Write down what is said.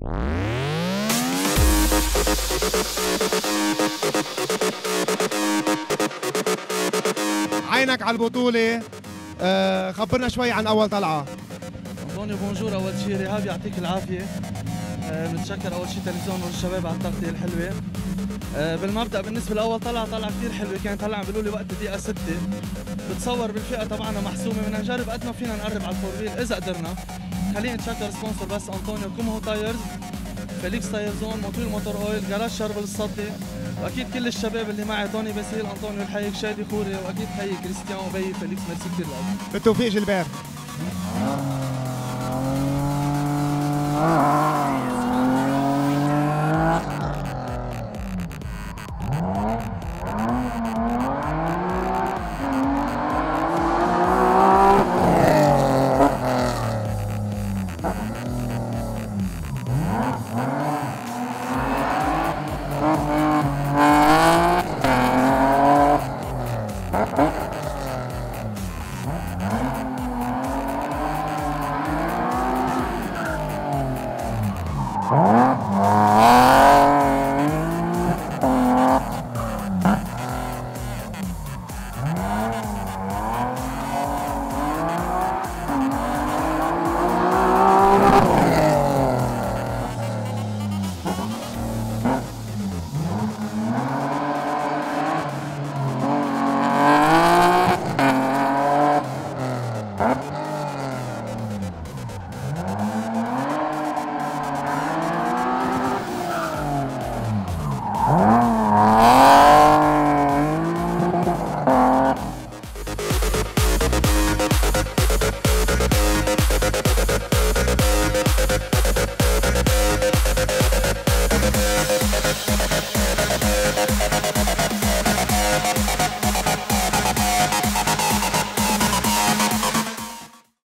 عينك على البطولة. آه خبرنا شوي عن أول طلعة. بوني بونجور أول شيء رهاب يعطيك العافية. آه بنتشكر أول شيء تلفزيون نور الشباب على التغطية الحلوة. آه بالمبدأ بالنسبة لأول طلعة طلعة كثير حلوة. كانت هلأ عم بيقولوا لي وقت الدقيقة 6 بتصور بالفئة تبعنا محسومة. بدنا نجرب قد ما فينا نقرب على الفور إذا قدرنا. خلينا نتشكر سبونسر بس أنطونيو كومو تايرز فيليكس تاير زون موتور موتور أويل جراج شربل الصدي وأكيد كل الشباب اللي معي توني باسيل أنطونيو الحيك شادي خوري وأكيد حي كريستيان وبي فيليكس ميرسي كثير لك بالتوفيق جلبير Oh.